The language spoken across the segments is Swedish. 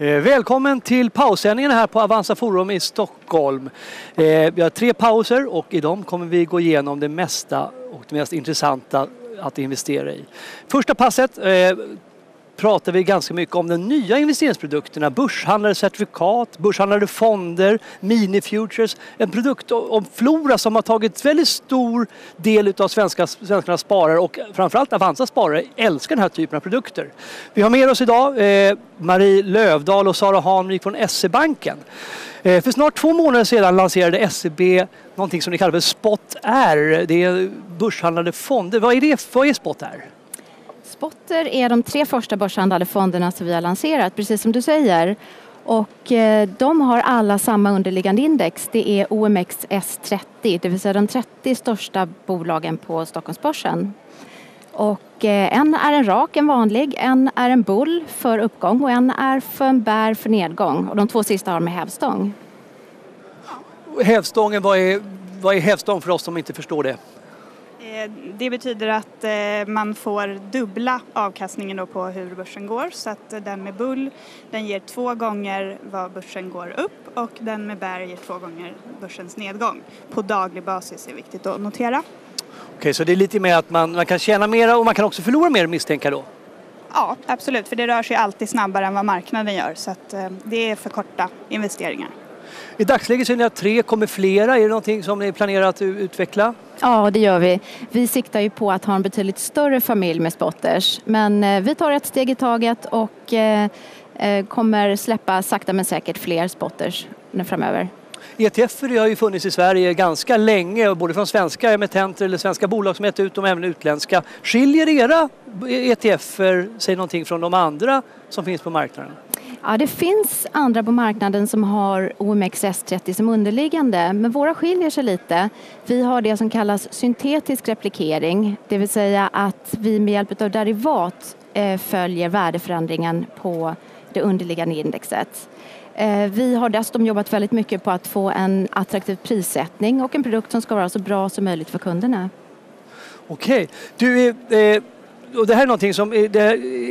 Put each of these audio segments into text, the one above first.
Eh, välkommen till paussändningen här på Avanza Forum i Stockholm. Eh, vi har tre pauser och i dem kommer vi gå igenom det mesta och det mest intressanta att investera i. Första passet eh, pratar vi ganska mycket om de nya investeringsprodukterna. Börshandlade certifikat, börshandlade fonder, mini-futures. En produkt om Flora som har tagit väldigt stor del av svenska, svenskarnas sparare och framförallt Avanza sparare älskar den här typen av produkter. Vi har med oss idag eh, Marie Lövdahl och Sara Hanvik från SE-banken. Eh, för snart två månader sedan lanserade SEB någonting som ni kallar för Spot R. Det är börshandlade fonder. Vad är, det, vad är Spot R? Spotter är de tre första börshandlade fonderna som vi har lanserat, precis som du säger. Och eh, de har alla samma underliggande index. Det är OMX S30, det vill säga de 30 största bolagen på Stockholmsbörsen. Och eh, en är en rak, en vanlig, en är en bull för uppgång och en är för en bär för nedgång. Och de två sista har med hävstång. Hävstången, vad är, vad är hävstång för oss som inte förstår det? Eh, det betyder att eh, man får dubbla avkastningen då på hur börsen går så att den med bull den ger två gånger vad börsen går upp och den med bär ger två gånger börsens nedgång. På daglig basis är viktigt att notera. Okej, så det är lite mer att man, man kan tjäna mer och man kan också förlora mer misstänka då? Ja, absolut, för det rör sig alltid snabbare än vad marknaden gör så att eh, det är för korta investeringar. I dagsläget så är ni att tre, kommer flera? Är det någonting som ni planerar att utveckla? Ja, det gör vi. Vi siktar ju på att ha en betydligt större familj med spotters. Men eh, vi tar ett steg i taget och eh, eh, kommer släppa sakta men säkert fler spotters framöver. ETF har ju funnits i Sverige ganska länge, både från svenska emittenter eller svenska bolag som gett ut dem, även utländska. Skiljer era ETFer sig någonting från de andra som finns på marknaden? Ja, det finns andra på marknaden som har OMX S30 som underliggande, men våra skiljer sig lite. Vi har det som kallas syntetisk replikering, det vill säga att vi med hjälp av derivat eh, följer värdeförändringen på det underliggande indexet. Eh, vi har dessutom jobbat väldigt mycket på att få en attraktiv prissättning och en produkt som ska vara så bra som möjligt för kunderna. Okej. Du, eh, eh och det här är någonting som är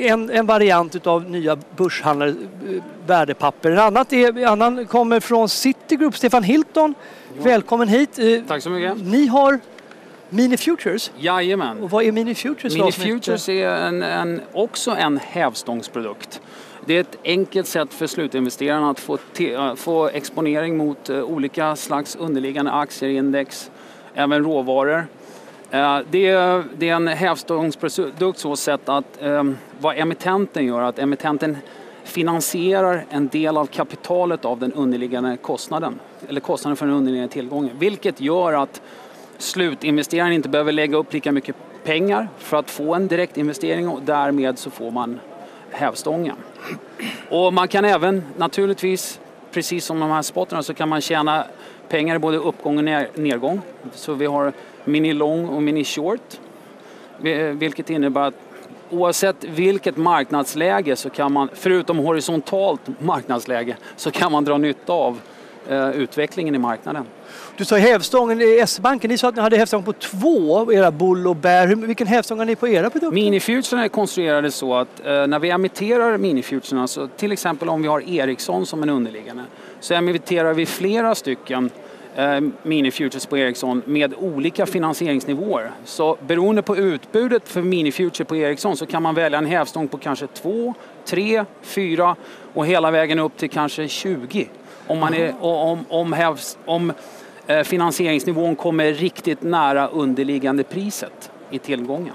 en, en variant av nya börshandlare eh, värdepapper. En annat är, annan kommer från Citigroup, Stefan Hilton. Ja. Välkommen hit. Tack så mycket. Ni har Mini Futures? Jajamän. Och vad är Mini Futures? Mini Futures är en, en, också en hävstångsprodukt. Det är ett enkelt sätt för slutinvesterarna att få, te, få exponering mot olika slags underliggande aktier, index, även råvaror. Eh, det, är, det är en hävstångsprodukt så sätt att ehm, vad emittenten gör, att emittenten finansierar en del av kapitalet av den underliggande kostnaden, eller kostnaden för den underliggande tillgången, vilket gör att slutinvesteraren inte behöver lägga upp lika mycket pengar för att få en direktinvestering och därmed så får man hävstången. Och man kan även naturligtvis, precis som de här spotterna, så kan man tjäna pengar i både uppgång och nedgång. Så vi har mini long och mini short. Vilket innebär att oavsett vilket marknadsläge så kan man, förutom horisontalt marknadsläge, så kan man dra nytta av eh, utvecklingen i marknaden. Du sa hävstången i S-banken, ni sa att ni hade hävstång på två, era bull och bär. Vilken hävstång har ni på era produkter? Minifuturerna är konstruerade så att eh, när vi emitterar minifuturerna, så till exempel om vi har Ericsson som en underliggande, så emitterar vi flera stycken minifutures på Ericsson med olika finansieringsnivåer. Så beroende på utbudet för minifuture på Ericsson så kan man välja en hävstång på kanske 2, 3, 4 och hela vägen upp till kanske 20. Om, man är, om, om, hävs, om Eh, finansieringsnivån kommer riktigt nära underliggande priset i tillgången.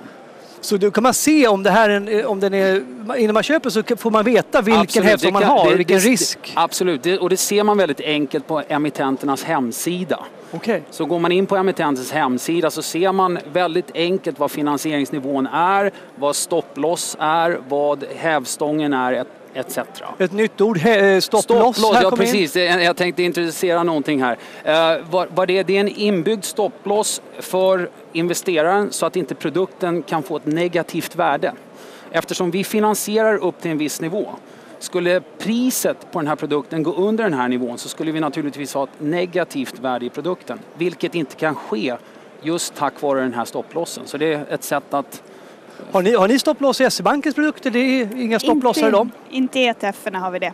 Så då kan man se om, det här är, om den är, innan man köper så får man veta vilken hävstång man har, det, vilken det, risk. Absolut, det, och det ser man väldigt enkelt på emittenternas hemsida. Okay. Så går man in på emittentens hemsida så ser man väldigt enkelt vad finansieringsnivån är, vad stopploss är, vad hävstången är etc. Ett nytt ord, eh, stopploss. Stopploss, ja precis. In. Jag tänkte introducera någonting här. Uh, vad, vad det, det är en inbyggd stopploss för investeraren så att inte produkten kan få ett negativt värde. Eftersom vi finansierar upp till en viss nivå. Skulle priset på den här produkten gå under den här nivån så skulle vi naturligtvis ha ett negativt värde i produkten. Vilket inte kan ske just tack vare den här stopplossen. Så det är ett sätt att har ni, har ni stopploss i SE-bankens produkter? Det är inga stopplossar i dem? Inte i ETF-erna har vi det.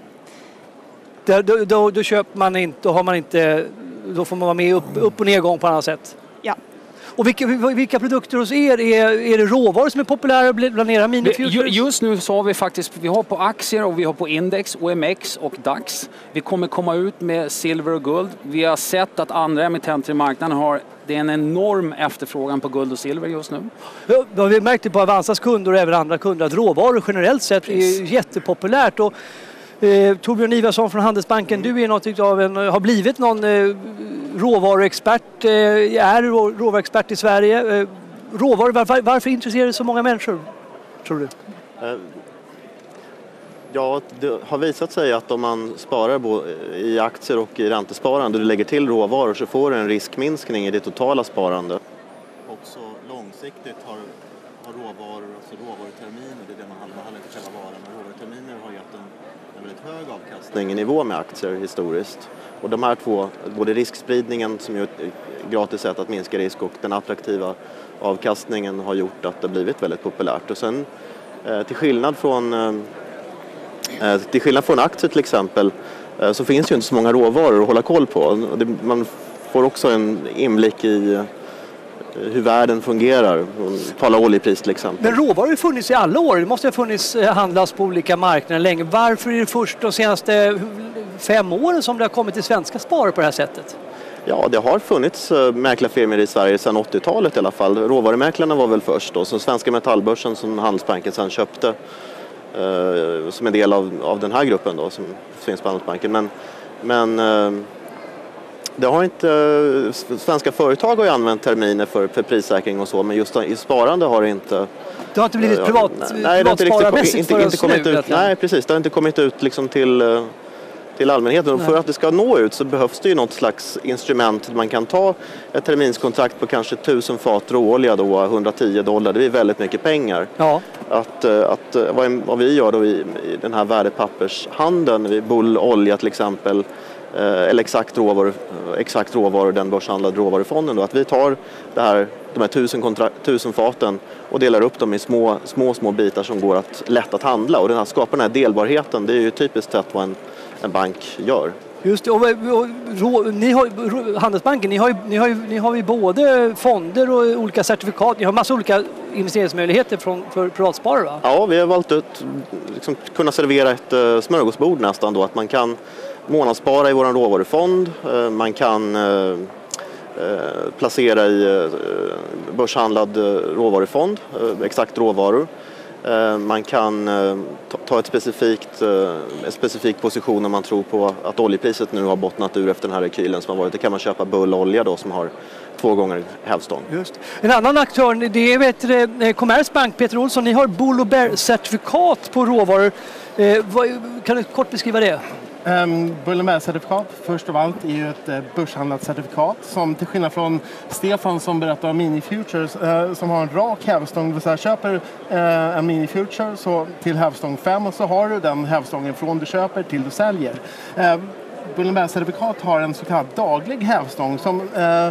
Då, då, då, då köper man inte, då har man inte, då får man vara med upp, upp och nedgång på annat sätt. Och vilka, vilka produkter hos er, är, är det råvaror som är populära bland era minifutures? Just nu så har vi faktiskt, vi har på aktier och vi har på index, OMX och DAX. Vi kommer komma ut med silver och guld. Vi har sett att andra emittenter i marknaden har det är en enorm efterfrågan på guld och silver just nu. Ja, vi har märkt det på Avanzas kunder och även andra kunder att råvaror generellt sett är jättepopulärt. Och, eh, Torbjörn Ivarsson från Handelsbanken, du är något av en, har blivit någon eh, råvaruexpert, eh, är råvaruexpert i Sverige. Eh, råvaror, varför, varför intresserar det så många människor, tror du? Eh, ja, det har visat sig att om man sparar i aktier och i räntesparande och du lägger till råvaror så får du en riskminskning i det totala sparandet. Också långsiktigt har, har råvaror, alltså råvaruterminer, det är det man handlar, handlar inte själva varan, men råvaruterminer har gett en, en väldigt hög avkastning i nivå med aktier historiskt. Och de här två, både riskspridningen som är ett gratis sätt att minska risk och den attraktiva avkastningen har gjort att det blivit väldigt populärt. Och sen eh, till skillnad från eh, eh, till skillnad från aktier till exempel så finns ju inte så många råvaror att hålla koll på. Man får också en inblick i hur världen fungerar. Tala oljepris till exempel. Men råvaror har ju funnits i alla år. Det måste ha funnits handlas på olika marknader länge. Varför är det först de senaste fem åren som det har kommit till svenska sparare på det här sättet? Ja, det har funnits eh, mäklarfirmor i Sverige sedan 80-talet i alla fall. Råvarumäklarna var väl först då, så Svenska Metallbörsen som Handelsbanken sedan köpte eh, som en del av, av den här gruppen då som finns på Handelsbanken. Men, men eh, det har inte, svenska företag har ju använt terminer för, för prissäkring och så men just i sparande har det inte det har inte blivit privat, nej, privatspararmässigt inte, inte, inte kommit ut, Nej, precis. Det har inte kommit ut liksom till till allmänheten. Och för att det ska nå ut så behövs det ju något slags instrument. Man kan ta ett terminskontrakt på kanske 1000 fat råolja då, 110 dollar. Det är väldigt mycket pengar. Ja. Att, eh, att, eh, vad vi gör då i, i den här värdepappershandeln, vid Bull olja till exempel, eh, Eh, eller exakt råvaror, eh, exakt råvaror, den börshandlade råvarufonden då, att vi tar det här, de här tusen, kontra, tusen faten och delar upp dem i små, små, små bitar som går att lätt att handla och den här, skapar den här delbarheten, det är ju typiskt sett vad en en bank gör. Just det. Och, och, och, ni har, Handelsbanken, ni har, ju, ni, har ju, ni har ju både fonder och olika certifikat. Ni har massa olika investeringsmöjligheter från, för privatsparare va? Ja, vi har valt att liksom, kunna servera ett uh, smörgåsbord nästan då. Att man kan månadsspara i vår råvarufond. Uh, man kan uh, placera i börshandlad råvarufond, exakt råvaror. Eh, man kan eh, ta ett specifikt, eh, en specifik position om man tror på att oljepriset nu har bottnat ur efter den här rekylen som har varit. Det kan man köpa Bull-olja då som har två gånger hävstång. Just. En annan aktör, det är vet, Commerzbank, Peter Olsson, ni har Bull och Bear-certifikat på råvaror. Kan du kort beskriva det? Um, Bullenberg-certifikat först av allt är ju ett uh, börshandlat certifikat som till skillnad från Stefan som berättar om mini-futures uh, som har en rak hävstång, det vill säga köper uh, en mini-future så till hävstång 5 och så har du den hävstången från du köper till du säljer. Uh, Bullenberg-certifikat har en så kallad daglig hävstång som eh,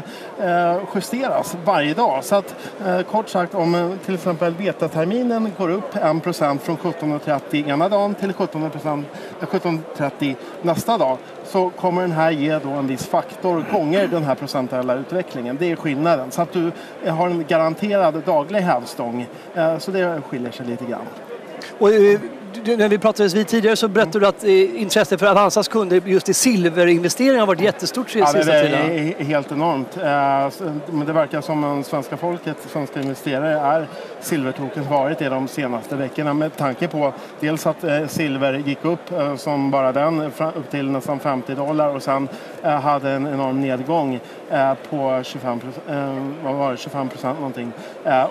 eh, justeras varje dag. Så att eh, kort sagt om eh, till exempel betaterminen går upp 1% från 17.30 ena dagen till 17.30 17 eh, nästa dag så kommer den här ge då en viss faktor gånger den här procentuella utvecklingen. Det är skillnaden. Så att du har en garanterad daglig hävstång. Eh, så det skiljer sig lite grann. Och, eh, när vi pratades vid tidigare så berättade du att eh, intresset för Avanzas kunder just i silverinvesteringar har varit jättestort sista ja, det är helt enormt. Eh, men det verkar som att svenska folket, svenska investerare, är silvertokens varit det de senaste veckorna med tanke på dels att eh, silver gick upp som bara den upp till nästan 50 dollar och sen hade en enorm nedgång på 25, vad var det, 25 procent någonting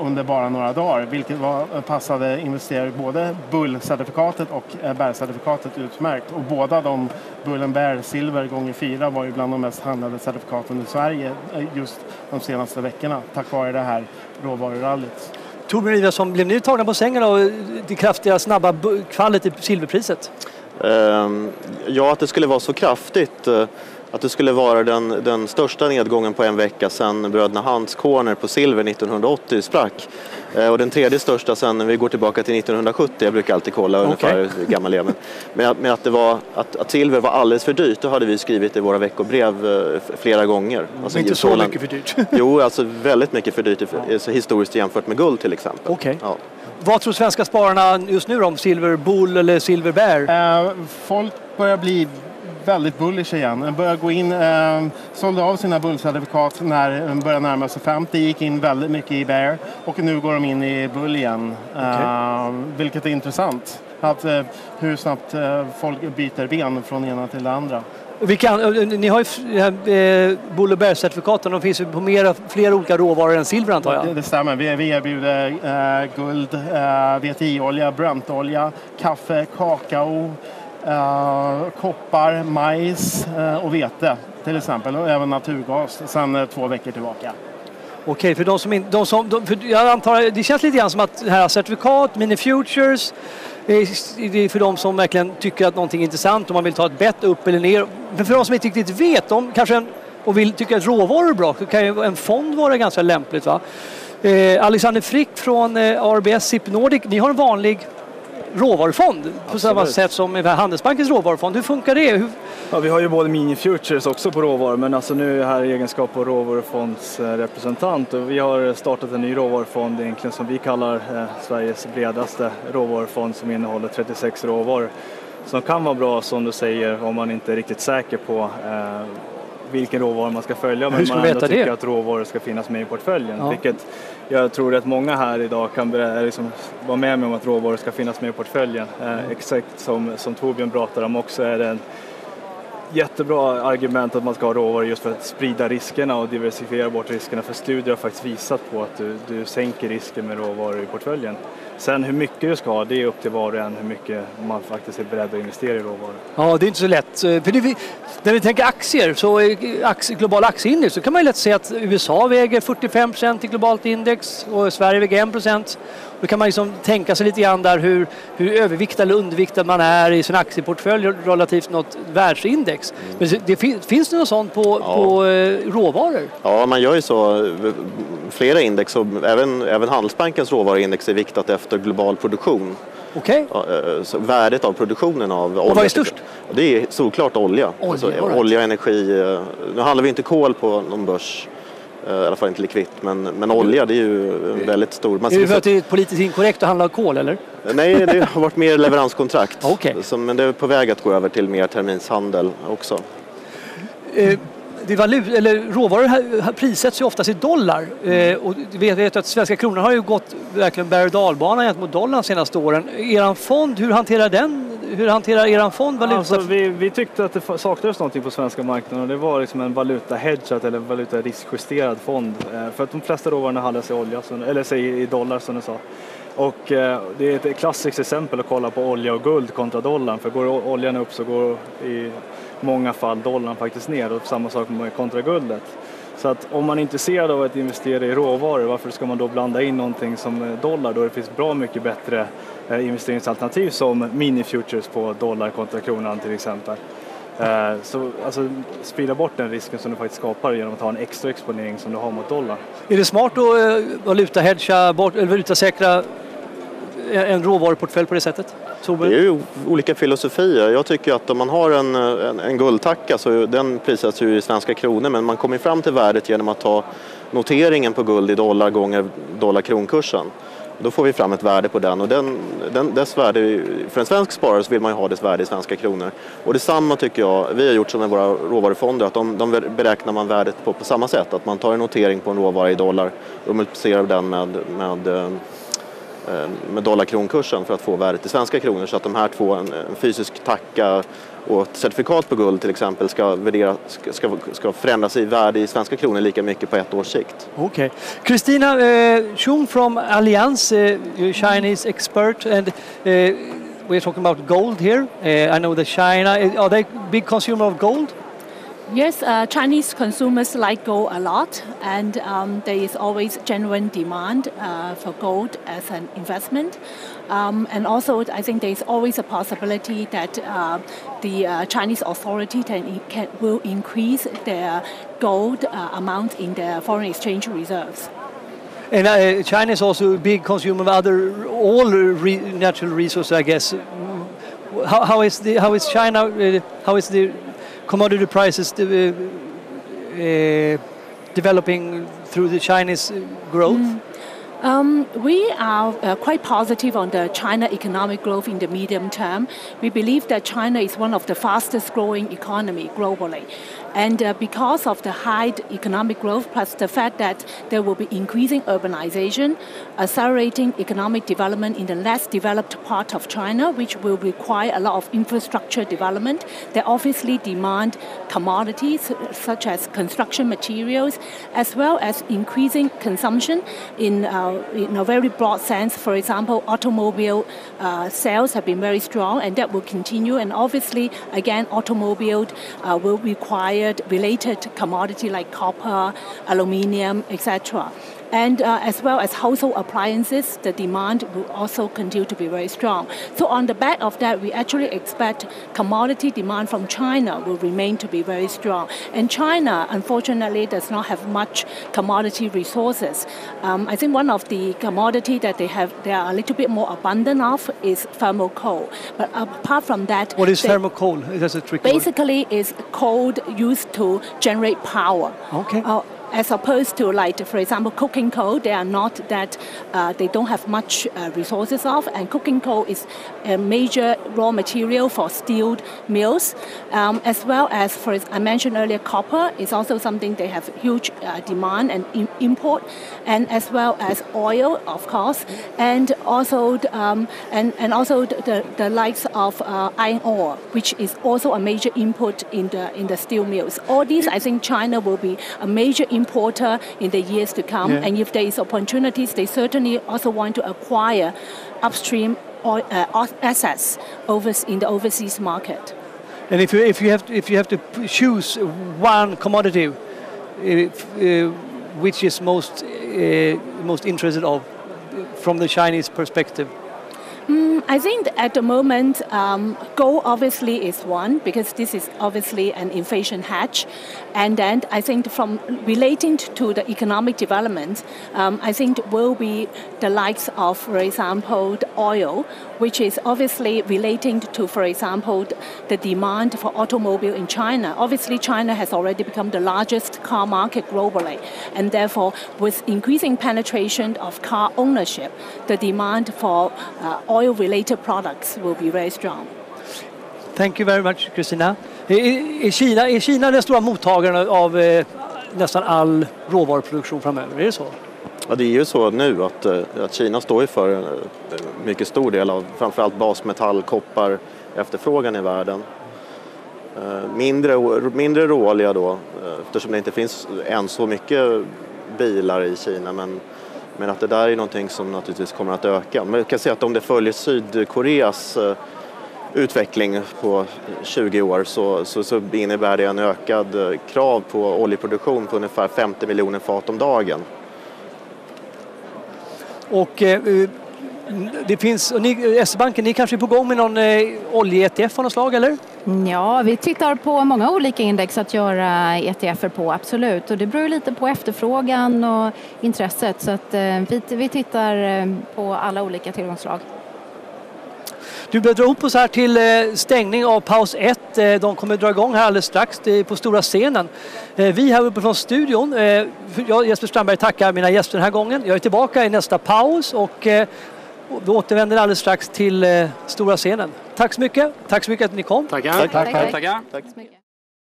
under bara några dagar vilket var, passade investerare både bull certifikatet och eh, bärcertifikatet utmärkt. Och båda de Bullen Bear Silver gånger fyra var ju bland de mest handlade certifikaten i Sverige eh, just de senaste veckorna tack vare det här råvarurallyt. Torbjörn Ivarsson, blev ni tagna på sängen av det kraftiga snabba fallet i silverpriset? Um, ja, att det skulle vara så kraftigt. Att det skulle vara den, den största nedgången på en vecka sedan bröderna Hunts Corner på silver 1980 sprack. Eh, och den tredje största sen, vi går tillbaka till 1970, jag brukar alltid kolla ungefär hur gammal jag är. Men, men att, det var, att, att, silver var alldeles för dyrt, det hade vi skrivit i våra veckobrev eh, flera gånger. Alltså, inte så mycket för dyrt? jo, alltså väldigt mycket för dyrt ja. historiskt jämfört med guld till exempel. Okay. Ja. Vad tror svenska spararna just nu om Silver Bull eller Silver Bear? Eh, folk börjar bli väldigt bullish igen. Börjar gå in, eh, sålde av sina bullcertifikat när de började närma sig 50, gick in väldigt mycket i bear och nu går de in i bull igen. Okay. Eh, vilket är intressant. Att, eh, hur snabbt eh, folk byter ben från ena till det andra. Vi kan, eh, ni har ju eh, Bull och Bear-certifikaten, de finns ju på mera, flera olika råvaror än silver antar jag? Det, det stämmer, vi, vi erbjuder eh, guld, eh, VTI-olja, Brentolja, kaffe, kakao, eh, koppar, majs eh, och vete till exempel och även naturgas sedan eh, två veckor tillbaka. Okej, för de som inte... De som, de, för jag antar, det känns lite grann som att det här certifikat, mini futures, det är för de som verkligen tycker att någonting är intressant och man vill ta ett bett upp eller ner. Men för de som inte riktigt vet, de kanske en, och vill, tycker att råvaror är bra, så kan ju en fond vara ganska lämpligt. Va? Eh, Alexander Frick från eh, RBS SIP Nordic, ni har en vanlig råvarufond på Absolut. samma sätt som Handelsbankens råvarufond. Hur funkar det? Hur... Ja, vi har ju både mini-futures också på råvaror men alltså nu är jag här i egenskap av råvarufondsrepresentant och vi har startat en ny råvarufond egentligen som vi kallar eh, Sveriges bredaste råvarufond som innehåller 36 råvaror som kan vara bra som du säger om man inte är riktigt säker på eh, vilken råvara man ska följa men man ändå tycker det? att råvaror ska finnas med i portföljen. Ja. Vilket jag tror att många här idag kan liksom vara med mig om att råvaror ska finnas med i portföljen. Eh, exakt som, som Torbjörn pratar om också är det en jättebra argument att man ska ha råvaror just för att sprida riskerna och diversifiera bort riskerna. För studier har faktiskt visat på att du, du sänker risken med råvaror i portföljen. Sen hur mycket du ska ha, det är upp till var och en hur mycket man faktiskt är beredd att investera i råvaror. Ja, det är inte så lätt. Eh, för det, när vi tänker aktier, så eh, aktie, globala aktieindex, så kan man ju lätt se att USA väger 45 procent i globalt index och Sverige väger 1 procent. Då kan man liksom tänka sig lite grann där hur, hur överviktad eller underviktad man är i sin aktieportfölj relativt något världsindex. Men det, finns det något sånt på, ja. på eh, råvaror? Ja, man gör ju så. Flera index och även, även Handelsbankens råvaruindex är viktat efter global produktion. Okay. Eh, värdet av produktionen av olja. Och vad är störst? Det är såklart olja. Olja, alltså, olja energi. Eh, nu handlar vi inte kol på någon börs. Eh, I alla fall inte likvitt, men, men olja det är ju väldigt stor. Man är det för att det är politiskt inkorrekt att handla kol eller? Nej, det har varit mer leveranskontrakt. okay. men det är på väg att gå över till mer terminshandel också. Eh, det valut, eller råvaror prissätts ju oftast i dollar. Eh, och vi vet att svenska kronan har ju gått verkligen berg och dalbana gentemot dollarn de senaste åren. Er fond, hur hanterar den? Hur hanterar er fond valuta? Alltså, vi, vi tyckte att det saknades någonting på svenska marknaden och det var liksom en valutahedgad eller valuta-riskjusterad fond. Eh, för att de flesta råvarorna handlas i olja, eller i dollar som du sa. Och eh, det är ett klassiskt exempel att kolla på olja och guld kontra dollarn. För går oljan upp så går i många fall dollarn faktiskt ner och samma sak med kontra guldet. Så att om man är intresserad av att investera i råvaror, varför ska man då blanda in någonting som eh, dollar då det finns bra mycket bättre investeringsalternativ som mini-futures på dollar kontra kronan till exempel. Eh, så alltså, sprida bort den risken som du faktiskt skapar genom att ha en extra exponering som du har mot dollar. Är det smart att valutahedga bort, eller valutasäkra en råvaruportfölj på det sättet? Solberg? Det är ju olika filosofier. Jag tycker att om man har en, en, en guldtacka så den prissätts ju i svenska kronor men man kommer fram till värdet genom att ta noteringen på guld i dollar gånger dollar-kronkursen. Då får vi fram ett värde på den och den, den, dess värde, för en svensk sparare så vill man ju ha dess värde i svenska kronor. Och detsamma tycker jag vi har gjort som med våra råvarufonder, att de, de beräknar man värdet på på samma sätt. Att man tar en notering på en råvara i dollar och multiplicerar den med, med eh, med dollarkronkursen för att få värdet i svenska kronor så att de här två, en, fysisk tacka och ett certifikat på guld till exempel ska, värdera, ska, ska förändras i värde i svenska kronor lika mycket på ett års sikt. Okej. Kristina eh, okay. uh, Chung from Allianz, uh, Chinese expert and uh, we're talking about gold here. Uh, I know that China, are they big consumer of gold? Yes, uh, Chinese consumers like gold a lot, and um, there is always genuine demand uh, for gold as an investment. Um, and also, I think there is always a possibility that uh, the uh, Chinese authority can, can, will increase their gold uh, amount in their foreign exchange reserves. And uh, China is also a big consumer of other all re natural resources, I guess. How, how is the how is China? How is the commodity prices de uh, developing through the Chinese growth? Mm. Um, we are uh, quite positive on the China economic growth in the medium term. We believe that China is one of the fastest growing economy globally. And uh, because of the high economic growth, plus the fact that there will be increasing urbanization, accelerating economic development in the less developed part of China, which will require a lot of infrastructure development, they obviously demand commodities such as construction materials, as well as increasing consumption in, uh, in a very broad sense. For example, automobile uh, sales have been very strong, and that will continue. And obviously, again, automobile uh, will require related commodity like copper, aluminium, etc and uh, as well as household appliances, the demand will also continue to be very strong. So on the back of that, we actually expect commodity demand from China will remain to be very strong. And China, unfortunately, does not have much commodity resources. Um, I think one of the commodity that they have, they are a little bit more abundant of is thermal coal. But apart from that, what is thermal coal? That's a trick. Basically, is coal used to generate power. Okay. Uh, as opposed to like for example cooking coal they are not that uh, they don't have much uh, resources of and cooking coal is a major raw material for steel mills. Um, as well as for I mentioned earlier copper is also something they have huge uh, demand and import and as well as oil of course and also um, and, and also the, the likes of uh, iron ore which is also a major input in the in the steel mills. All these I think China will be a major importer in the years to come. Yeah. And if there is opportunities, they certainly also want to acquire upstream oil, uh, assets over, in the overseas market. And if you, if you, have, to, if you have to choose one commodity, if, uh, which is most, uh, most interested of from the Chinese perspective? Mm, I think at the moment, um, gold obviously is one because this is obviously an inflation hedge. And then I think from relating to the economic development, um, I think will be the likes of, for example, oil, which is obviously relating to, for example, the demand for automobile in China. Obviously, China has already become the largest car market globally. And therefore, with increasing penetration of car ownership, the demand for uh, oil-related products will be very strong. Thank you very much, Christina. Är Kina, är Kina den stora mottagaren av eh, nästan all råvaruproduktion framöver? Är det så? Ja, det är ju så nu att, eh, att Kina står för en mycket stor del av framförallt basmetall, koppar efterfrågan i världen. Eh, mindre, mindre råolja då, eftersom det inte finns än så mycket bilar i Kina. Men men att det där är någonting som naturligtvis kommer att öka. Men jag kan säga att om det följer Sydkoreas eh, utveckling på 20 år så, så, så, innebär det en ökad eh, krav på oljeproduktion på ungefär 50 miljoner fat om dagen. Och eh, eh det finns, ni, S-banken, ni kanske är på gång med någon eh, olje-ETF av något slag eller? Ja, vi tittar på många olika index att göra ETFer på, absolut. Och det beror lite på efterfrågan och intresset. Så att, eh, vi, vi tittar eh, på alla olika tillgångsslag. Du dra ihop oss här till eh, stängning av paus 1. Eh, de kommer dra igång här alldeles strax på stora scenen. Vi här uppe från studion, jag Jesper Strandberg tackar mina gäster den här gången. Jag är tillbaka i nästa paus och vi återvänder alldeles strax till stora scenen. Tack så mycket. Tack så mycket att ni kom. Tackar. Tack, tack, tack. tack. tack.